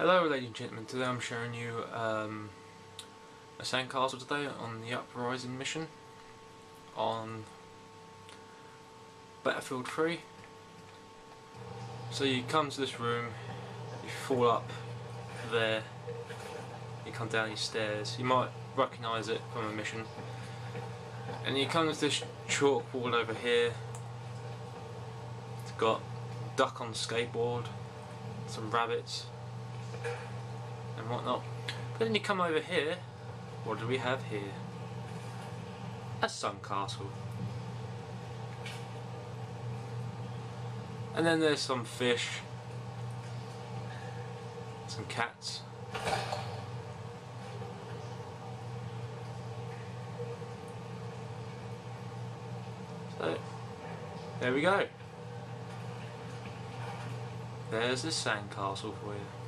Hello ladies and gentlemen, today I'm showing you um, a sandcastle today on the Uprising mission on Battlefield 3. So you come to this room, you fall up there, you come down these stairs, you might recognise it from a mission. And you come to this chalk wall over here, it's got duck on skateboard, some rabbits and whatnot. But then you come over here, what do we have here? A sun castle. And then there's some fish, some cats. So, there we go. There's the sandcastle for you.